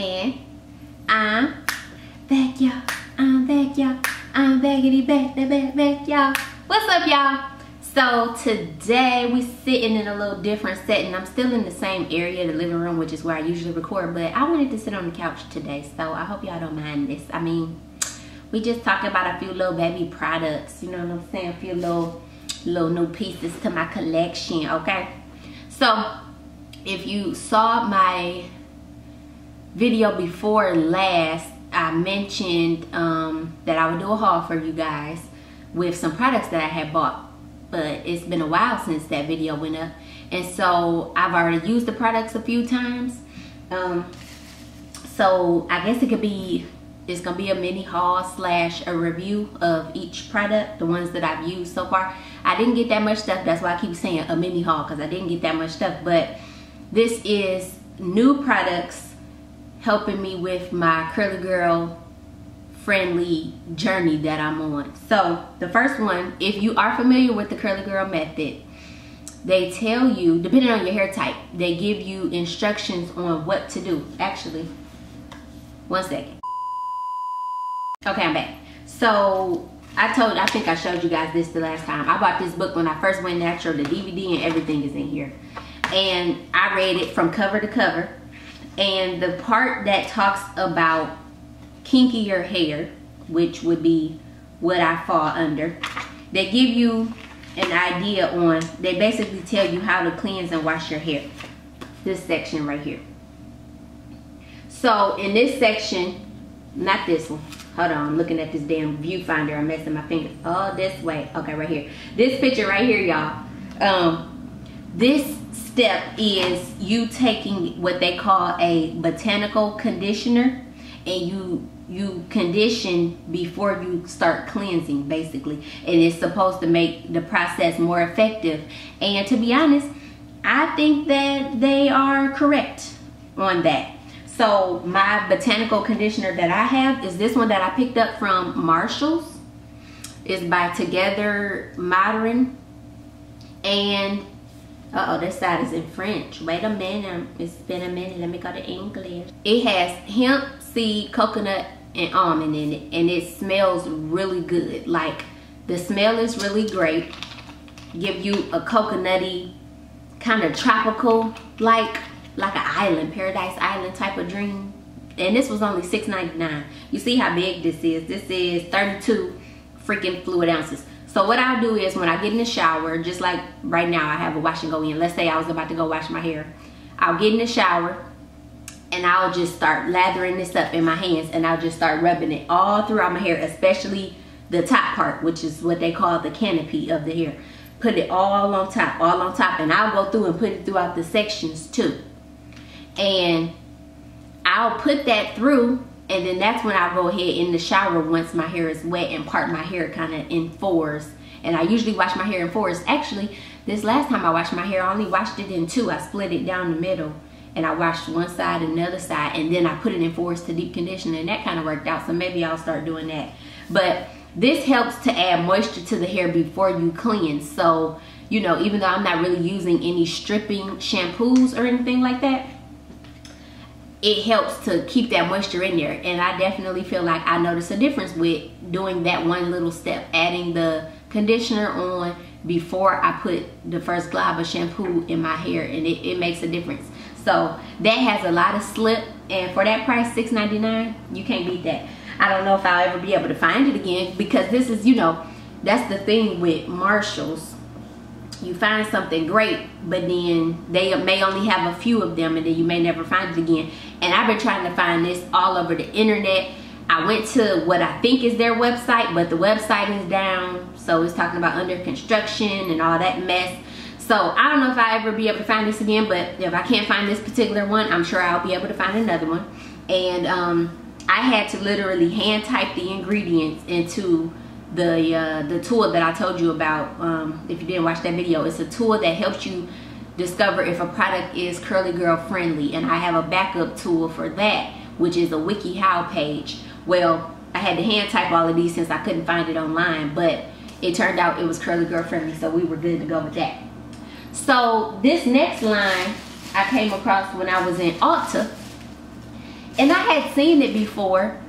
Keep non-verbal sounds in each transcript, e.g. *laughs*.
And I'm back, y'all. I'm back, y'all. I'm back, back, back, back, y'all. What's up, y'all? So today we sitting in a little different setting. I'm still in the same area, the living room, which is where I usually record, but I wanted to sit on the couch today. So I hope y'all don't mind this. I mean, we just talking about a few little baby products, you know what I'm saying? A few little little new pieces to my collection, okay? So if you saw my video before last, I mentioned um, that I would do a haul for you guys with some products that I had bought. But it's been a while since that video went up. And so I've already used the products a few times. Um, so I guess it could be, it's gonna be a mini haul slash a review of each product, the ones that I've used so far. I didn't get that much stuff, that's why I keep saying a mini haul because I didn't get that much stuff. But this is new products helping me with my curly girl friendly journey that I'm on. So the first one, if you are familiar with the curly girl method, they tell you, depending on your hair type, they give you instructions on what to do. Actually, one second. Okay, I'm back. So I told, I think I showed you guys this the last time. I bought this book when I first went natural. The DVD and everything is in here. And I read it from cover to cover and the part that talks about kinkier hair, which would be what I fall under, they give you an idea on, they basically tell you how to cleanse and wash your hair. This section right here. So in this section, not this one. Hold on, I'm looking at this damn viewfinder. I'm messing my fingers. Oh, this way. Okay, right here. This picture right here, y'all. Um, this step is you taking what they call a botanical conditioner and you you condition before you start cleansing basically. And it's supposed to make the process more effective. And to be honest I think that they are correct on that. So my botanical conditioner that I have is this one that I picked up from Marshall's. It's by Together Modern. And uh oh, this side is in French. Wait a minute. It's been a minute. Let me go to English. It has hemp, seed, coconut, and almond in it. And it smells really good. Like, the smell is really great. Give you a coconutty, kind of tropical, like, like an island, paradise island type of dream. And this was only $6.99. You see how big this is. This is 32 freaking fluid ounces. So what I'll do is when I get in the shower, just like right now I have a wash and go in. Let's say I was about to go wash my hair. I'll get in the shower and I'll just start lathering this up in my hands and I'll just start rubbing it all throughout my hair, especially the top part, which is what they call the canopy of the hair. Put it all on top, all on top. And I'll go through and put it throughout the sections too. And I'll put that through and then that's when I go ahead in the shower once my hair is wet and part my hair kind of in fours. And I usually wash my hair in fours. Actually, this last time I washed my hair, I only washed it in two. I split it down the middle and I washed one side and the other side and then I put it in fours to deep condition and that kind of worked out. So maybe I'll start doing that. But this helps to add moisture to the hair before you cleanse. So, you know, even though I'm not really using any stripping shampoos or anything like that, it helps to keep that moisture in there. And I definitely feel like I notice a difference with doing that one little step adding the conditioner on before I put the first glob of shampoo in my hair and it, it makes a difference. So that has a lot of slip and for that price $6.99 you can't beat that. I don't know if I'll ever be able to find it again because this is you know that's the thing with Marshalls you find something great but then they may only have a few of them and then you may never find it again. And I've been trying to find this all over the internet. I went to what I think is their website but the website is down. So it's talking about under construction and all that mess. So I don't know if I ever be able to find this again but if I can't find this particular one I'm sure I'll be able to find another one. And um, I had to literally hand type the ingredients into the uh, the tool that I told you about um, if you didn't watch that video it's a tool that helps you discover if a product is curly girl friendly and I have a backup tool for that which is a WikiHow page. Well I had to hand type all of these since I couldn't find it online but it turned out it was curly girl friendly so we were good to go with that. So this next line I came across when I was in Ulta and I had seen it before,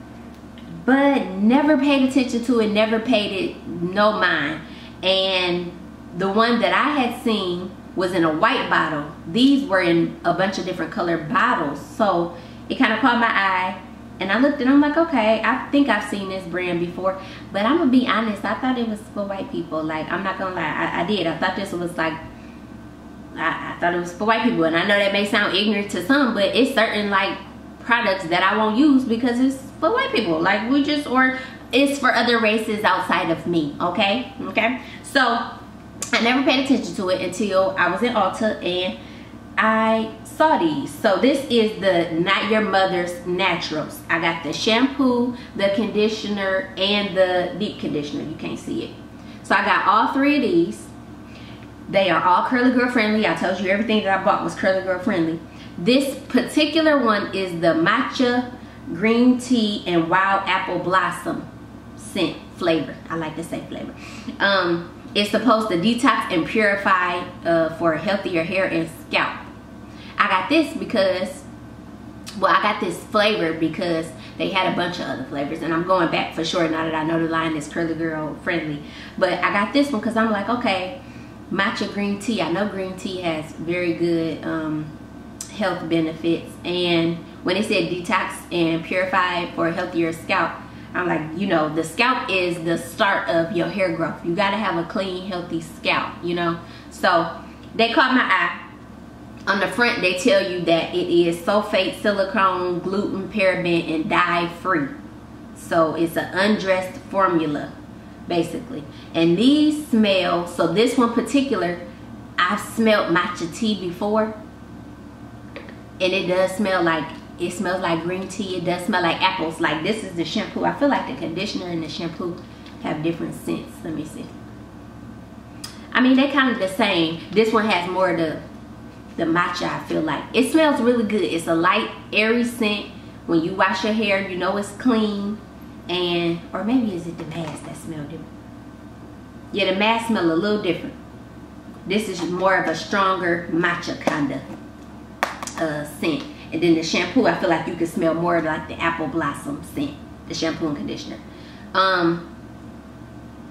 but never paid attention to it, never paid it no mind. And the one that I had seen was in a white bottle. These were in a bunch of different colored bottles. So it kind of caught my eye. And I looked and I'm like, okay, I think I've seen this brand before. But I'm going to be honest, I thought it was for white people. Like, I'm not going to lie, I, I, did. I thought this was like, I, I thought it was for white people. And I know that may sound ignorant to some, but it's certain like products that I won't use because it's for white people. Like, we just, or it's for other races outside of me, okay? Okay? So, I never paid attention to it until I was in Ulta and I saw these. So this is the Not Your Mother's Naturals. I got the shampoo, the conditioner, and the deep conditioner. You can't see it. So I got all three of these. They are all curly girl friendly. I told you everything that I bought was curly girl friendly. This particular one is the matcha green tea and wild apple blossom scent flavor. I like to say flavor. Um, it's supposed to detox and purify uh, for healthier hair and scalp. I got this because, well, I got this flavor because they had a bunch of other flavors and I'm going back for sure now that I know the line is curly girl friendly. But I got this one because I'm like, okay, matcha green tea. I know green tea has very good um, health benefits. And when it said detox and purify for a healthier scalp, I'm like, you know, the scalp is the start of your hair growth. You got to have a clean, healthy scalp, you know. So they caught my eye. On the front, they tell you that it is sulfate, silicone, gluten, paraben, and dye free. So it's an undressed formula, basically. And these smell, so this one particular, I've smelled matcha tea before. And it does smell like it smells like green tea. It does smell like apples. Like this is the shampoo. I feel like the conditioner and the shampoo have different scents. Let me see. I mean, they're kind of the same. This one has more of the, the matcha, I feel like. It smells really good. It's a light, airy scent. When you wash your hair, you know it's clean. And, or maybe is it the mask that smell different? Yeah, the mask smell a little different. This is more of a stronger matcha kind of uh, scent. And then the shampoo, I feel like you can smell more like the apple blossom scent, the shampoo and conditioner. Um,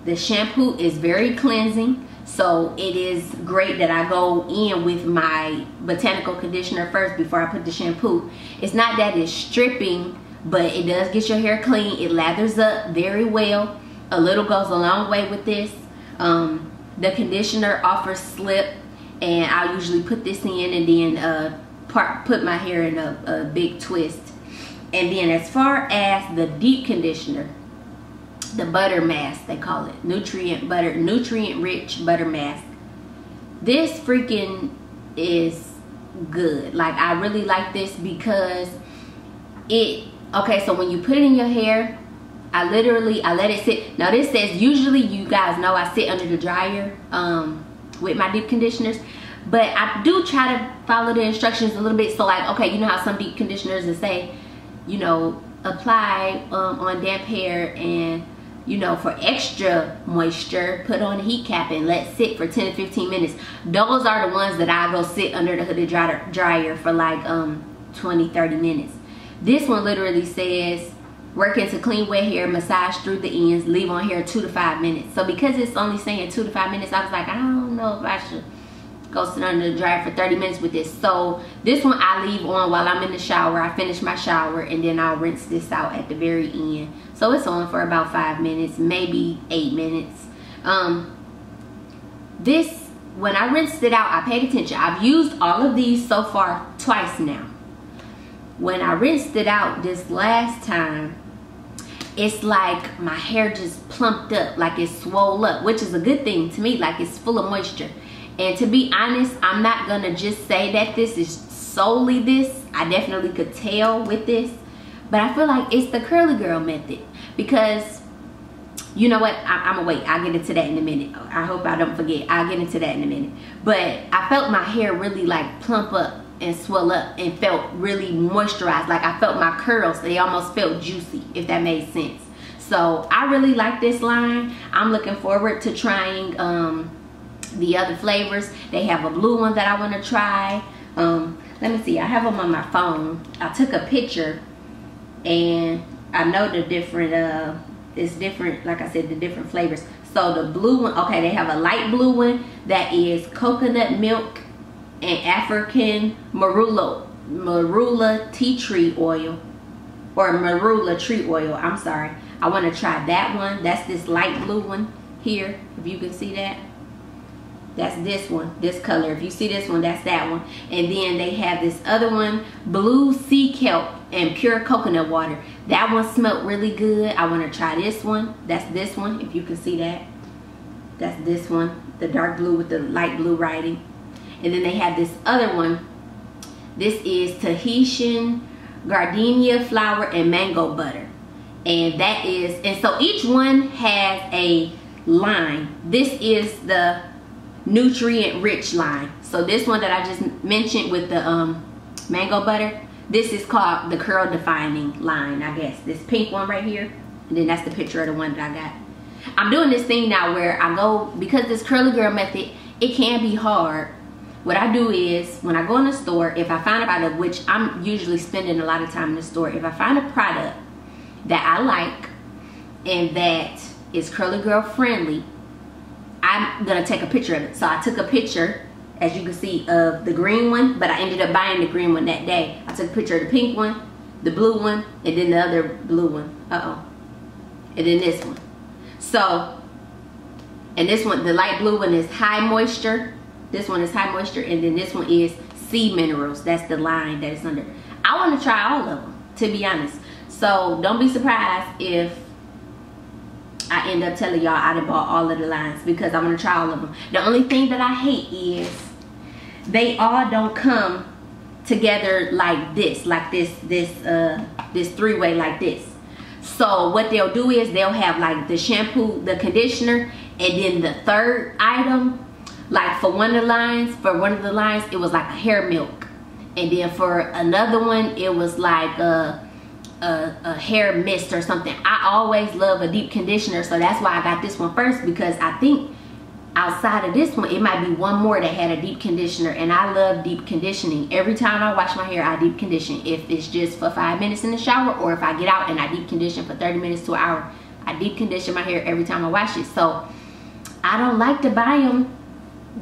the shampoo is very cleansing. So it is great that I go in with my botanical conditioner first before I put the shampoo. It's not that it's stripping, but it does get your hair clean. It lathers up very well. A little goes a long way with this. Um, the conditioner offers slip and I'll usually put this in and then uh, part, put my hair in a, a big twist. And then as far as the deep conditioner, the butter mask they call it nutrient butter nutrient rich butter mask this freaking is good. Like i really like this because it okay so when you put it in your hair i literally i let it sit. Now this says usually you guys know i sit under the dryer um with my deep conditioners but I do try to follow the instructions a little bit. So like, okay, you know how some deep conditioners will say, you know, apply um, on damp hair and you know, for extra moisture, put on a heat cap and let sit for 10 to 15 minutes. Those are the ones that I go sit under the hooded dryer, dryer for like um 20, 30 minutes. This one literally says, work into clean wet hair, massage through the ends, leave on hair two to five minutes. So because it's only saying two to five minutes, I was like, I don't know if I should go sit under the dryer for 30 minutes with this. So this one I leave on while I'm in the shower. I finish my shower and then I'll rinse this out at the very end. So it's on for about five minutes, maybe eight minutes. Um, this, when I rinsed it out, I paid attention. I've used all of these so far twice now. When I rinsed it out this last time, it's like my hair just plumped up, like it's swole up, which is a good thing to me, like it's full of moisture. And to be honest, I'm not going to just say that this is solely this. I definitely could tell with this. But I feel like it's the curly girl method. Because, you know what? I, am to wait. I'll get into that in a minute. I hope I don't forget. I'll get into that in a minute. But I felt my hair really like plump up and swell up and felt really moisturized. Like I felt my curls. They almost felt juicy, if that made sense. So I really like this line. I'm looking forward to trying... um the other flavors. They have a blue one that I want to try. Um, let me see. I have them on my phone. I took a picture and I know the different uh it's different like I said the different flavors so the blue one okay they have a light blue one that is coconut milk and African marula marula tea tree oil or marula tree oil I'm sorry I want to try that one that's this light blue one here if you can see that that's this one this color. If you see this one that's that one. And then they have this other one blue sea kelp and pure coconut water. That one smelled really good. I want to try this one. That's this one if you can see that. That's this one the dark blue with the light blue writing. And then they have this other one. This is tahitian gardenia flower and mango butter. And that is and so each one has a line. This is the nutrient rich line. So this one that i just mentioned with the um, mango butter this is called the curl defining line i guess. This pink one right here and then that's the picture of the one that i got. I'm doing this thing now where i go because this curly girl method it can be hard. What i do is when i go in the store if i find a product which i'm usually spending a lot of time in the store if i find a product that i like and that is curly girl friendly I'm gonna take a picture of it. So I took a picture, as you can see, of the green one, but I ended up buying the green one that day. I took a picture of the pink one, the blue one, and then the other blue one. Uh-oh. And then this one. So, and this one, the light blue one is high moisture. This one is high moisture, and then this one is sea minerals. That's the line that it's under. I want to try all of them, to be honest. So don't be surprised if I end up telling y'all I done bought all of the lines because I'm gonna try all of them. The only thing that I hate is they all don't come together like this, like this, this, uh, this three-way like this. So what they'll do is they'll have like the shampoo, the conditioner, and then the third item, like for one of the lines, for one of the lines, it was like a hair milk. And then for another one, it was like a a, a, hair mist or something. I always love a deep conditioner, so that's why I got this one first because I think outside of this one, it might be one more that had a deep conditioner and I love deep conditioning. Every time I wash my hair, I deep condition. If it's just for five minutes in the shower or if I get out and I deep condition for 30 minutes to an hour, I deep condition my hair every time I wash it. So I don't like to buy them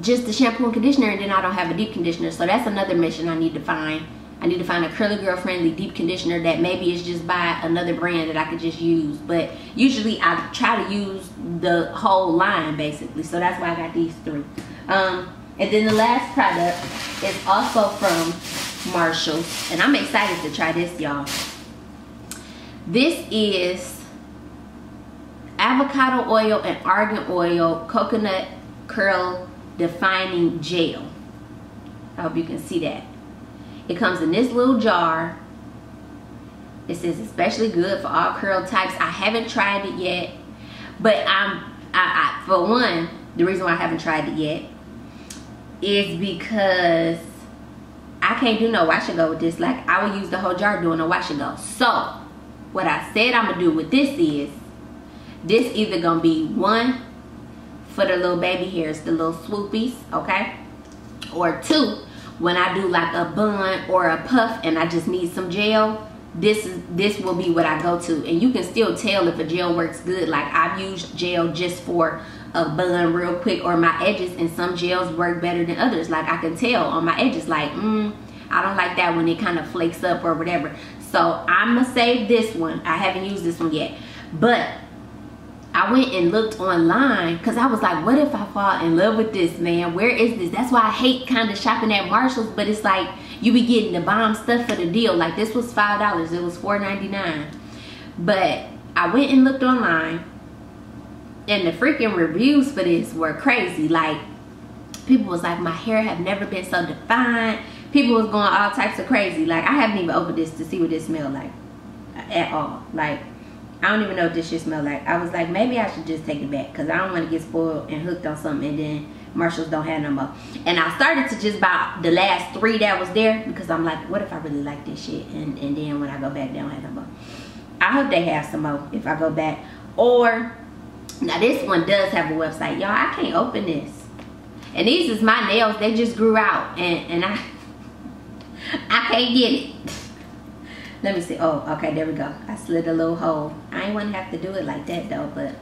just the shampoo and conditioner and then I don't have a deep conditioner. So that's another mission I need to find I need to find a curly girl friendly deep conditioner that maybe is just by another brand that I could just use. But usually I try to use the whole line basically. So that's why I got these three. Um, and then the last product is also from Marshalls. And I'm excited to try this, y'all. This is avocado oil and argan oil coconut curl defining gel. I hope you can see that. It comes in this little jar. It says especially good for all curl types. I haven't tried it yet, but I'm I, I for one, the reason why I haven't tried it yet is because I can't do no wash and go with this. Like I would use the whole jar doing a wash and go. So what I said I'm gonna do with this is this either gonna be one for the little baby hairs, the little swoopies, okay? Or two, when I do like a bun or a puff and I just need some gel, this is this will be what I go to. And you can still tell if a gel works good. Like I've used gel just for a bun real quick or my edges and some gels work better than others. Like I can tell on my edges like, mm, I don't like that when it kind of flakes up or whatever. So I'm gonna save this one. I haven't used this one yet. But I went and looked online because I was like, what if I fall in love with this, man? Where is this? That's why I hate kind of shopping at Marshall's, but it's like you be getting the bomb stuff for the deal. Like this was $5, it was $4.99. But I went and looked online and the freaking reviews for this were crazy. Like people was like, my hair have never been so defined. People was going all types of crazy. Like I haven't even opened this to see what this smelled like at all. Like I don't even know what this shit smell like. I was like, maybe I should just take it back because I don't want to get spoiled and hooked on something and then Marshalls don't have no more. And I started to just buy the last three that was there because I'm like, what if I really like this shit? And, and then when I go back, they don't have no more. I hope they have some more if I go back. Or, now this one does have a website. Y'all, I can't open this. And these is my nails. They just grew out and, and I, *laughs* I can't get it. Let me see. Oh, okay, there we go. I slid a little hole. I ain't want to have to do it like that though, but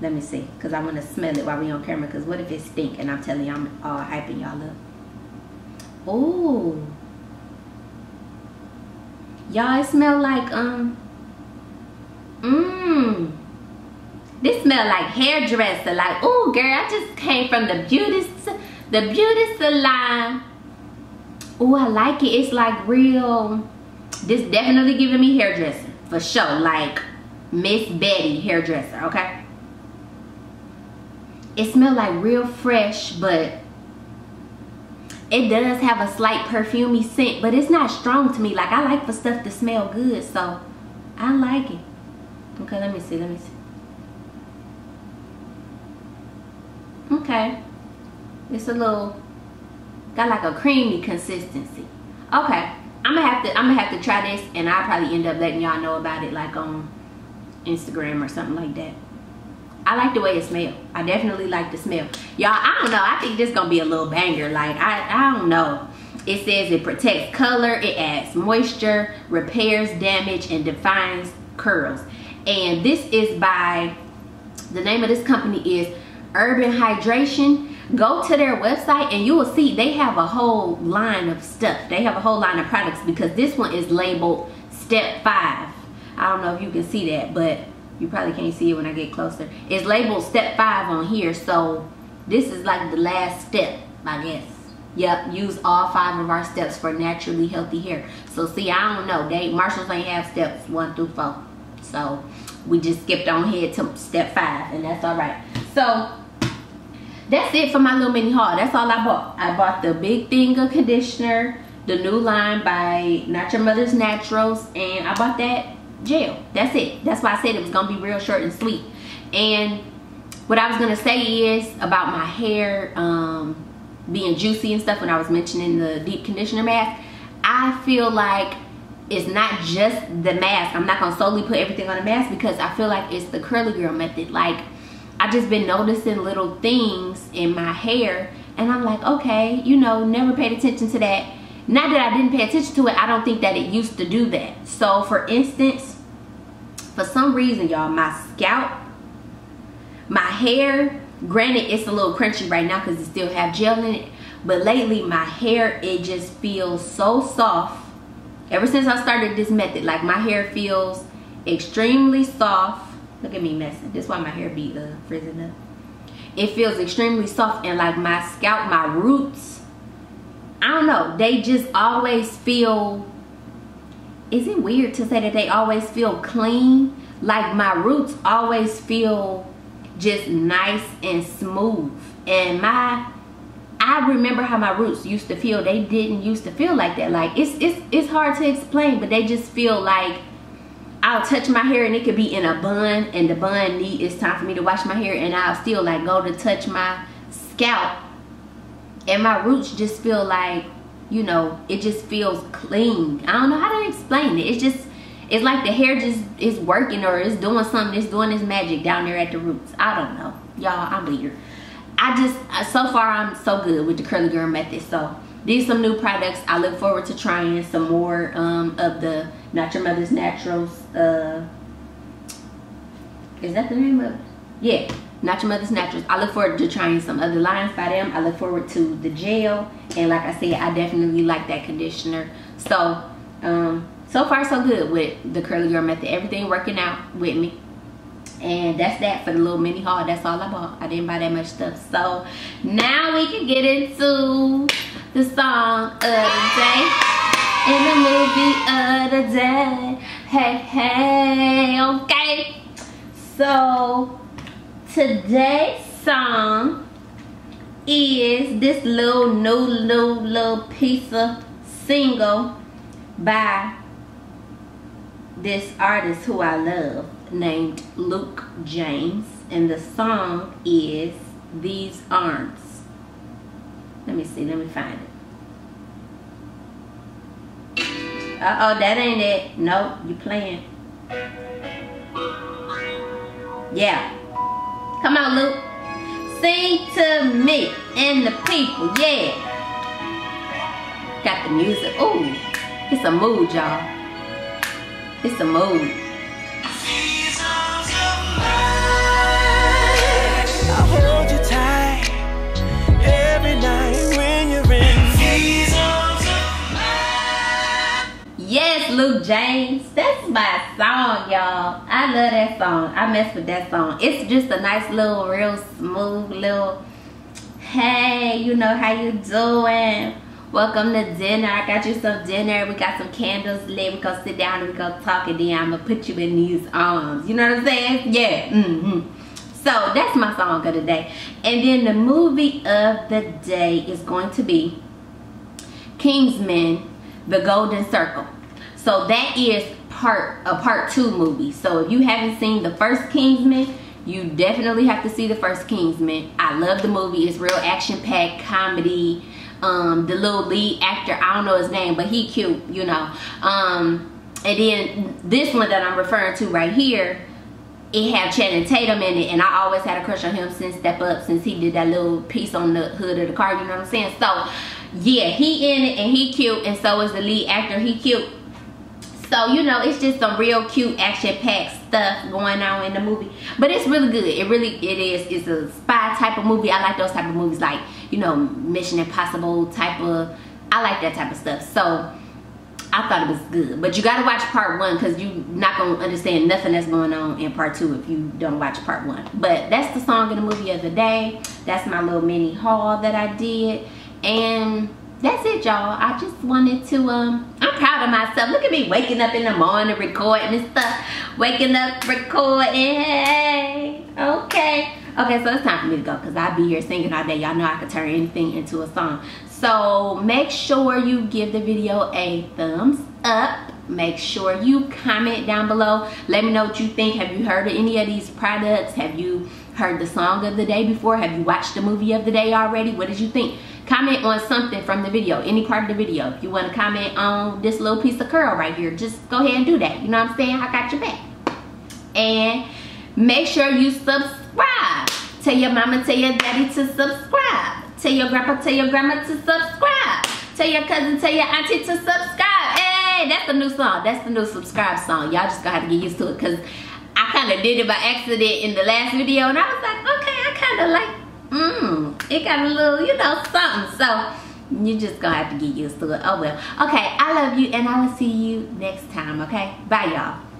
let me see. Because I want to smell it while we on camera. Because what if it stink and I'm telling y'all, I'm all hyping y'all up. Ooh. Y'all, it smell like, um, mmm. This smell like hairdresser. Like, ooh, girl, I just came from the beauty, the beauty salon. Ooh, I like it. It's like real this definitely giving me hairdressing for sure. Like Miss Betty hairdresser, okay? It smells like real fresh, but it does have a slight perfumey scent, but it's not strong to me. Like I like for stuff to smell good, so I like it. Okay, let me see, let me see. Okay. It's a little, got like a creamy consistency. Okay. I'm gonna have to I'm gonna have to try this and I'll probably end up letting y'all know about it like on Instagram or something like that. I like the way it smells. I definitely like the smell. Y'all, I don't know. I think this gonna be a little banger. Like I I don't know. It says it protects color, it adds moisture, repairs damage, and defines curls. And this is by the name of this company is Urban Hydration go to their website and you will see they have a whole line of stuff. They have a whole line of products because this one is labeled step five. I don't know if you can see that, but you probably can't see it when I get closer. It's labeled step five on here. So this is like the last step, I guess. Yep, use all five of our steps for naturally healthy hair. So see, I don't know. They Marshalls ain't have steps one through four. So we just skipped on here to step five and that's all right. So that's it for my little mini haul. That's all I bought. I bought the big thing of conditioner, the new line by Not Your Mother's Naturals, and I bought that gel. That's it. That's why I said it was gonna be real short and sweet. And what I was gonna say is about my hair um, being juicy and stuff when I was mentioning the deep conditioner mask. I feel like it's not just the mask. I'm not gonna solely put everything on the mask because I feel like it's the curly girl method. Like I just been noticing little things in my hair and I'm like, okay, you know, never paid attention to that. Not that I didn't pay attention to it, I don't think that it used to do that. So for instance, for some reason, y'all, my scalp, my hair, granted it's a little crunchy right now because it still have gel in it, but lately my hair, it just feels so soft. Ever since I started this method, like my hair feels extremely soft Look at me messing. This is why my hair be uh, frizzing up. It feels extremely soft and like my scalp, my roots, I don't know. They just always feel, is it weird to say that they always feel clean? Like my roots always feel just nice and smooth. And my, I remember how my roots used to feel. They didn't used to feel like that. Like it's, it's, it's hard to explain, but they just feel like I'll touch my hair and it could be in a bun and the bun need it's time for me to wash my hair and I'll still like go to touch my scalp. And my roots just feel like you know it just feels clean. I don't know how to explain it. It's just it's like the hair just is working or it's doing something it's doing its magic down there at the roots. I don't know. Y'all I'm weird. I just uh, so far I'm so good with the curly girl method so these some new products I look forward to trying some more um, of the not Your Mother's Naturals. Uh, is that the name of it? Yeah, Not Your Mother's Naturals. I look forward to trying some other lines by them. I look forward to the gel. And like I said, I definitely like that conditioner. So, um, so far so good with the Curly Girl Method. Everything working out with me. And that's that for the little mini haul. That's all I bought. I didn't buy that much stuff. So now we can get into the song of the day in the movie of the day. Hey, hey, okay. So today's song is this little new little little piece of single by this artist who I love named Luke James and the song is These Arms. Let me see, let me find it. Uh-oh, that ain't it. Nope, you playing. Yeah. Come on, Luke. Sing to me and the people, yeah. Got the music. Ooh, it's a mood, y'all. It's a mood. Luke James. That's my song, y'all. I love that song. I mess with that song. It's just a nice little, real smooth little, hey, you know how you doing? Welcome to dinner. I got you some dinner. We got some candles lit. We gonna sit down and we gonna talk and then I'm gonna put you in these arms. You know what I'm saying? Yeah. Mm-hmm. So that's my song of the day. And then the movie of the day is going to be Kingsman, The Golden Circle. So that is part a part two movie. So if you haven't seen the first Kingsman, you definitely have to see the first Kingsman. I love the movie. It's real action packed comedy um, the little lead actor, I don't know his name, but he cute, you know. Um, and then this one that I'm referring to right here, it had Channing Tatum in it, and I always had a crush on him since Step Up, since he did that little piece on the hood of the car, you know what I'm saying? So, yeah, he in it, and he cute, and so is the lead actor, he cute. So, you know, it's just some real cute action-packed stuff going on in the movie. But it's really good. It really, it is. It's a spy type of movie. I like those type of movies like you know, Mission Impossible type of, I like that type of stuff. So I thought it was good. But you gotta watch part one because you're not gonna understand nothing that's going on in part two if you don't watch part one. But that's the song in the movie of the day. That's my little mini haul that I did. And that's it y'all i just wanted to um i'm proud of myself look at me waking up in the morning recording and stuff waking up recording hey okay Okay, so it's time for me to go because I'll be here singing all day. Y'all know I could turn anything into a song. So make sure you give the video a thumbs up. Make sure you comment down below. Let me know what you think. Have you heard of any of these products? Have you heard the song of the day before? Have you watched the movie of the day already? What did you think? Comment on something from the video, any part of the video. If you want to comment on this little piece of curl right here, just go ahead and do that. You know what I'm saying? I got your back. And make sure you subscribe. Tell your mama, tell your daddy to subscribe. Tell your grandpa, tell your grandma to subscribe. Tell your cousin, tell your auntie to subscribe. Hey, that's the new song. That's the new subscribe song. Y'all just gonna have to get used to it because I kind of did it by accident in the last video and I was like, okay, I kind of like, mmm, it got a little, you know, something. So you just gonna have to get used to it. Oh well. Okay, I love you and I will see you next time, okay? Bye, y'all.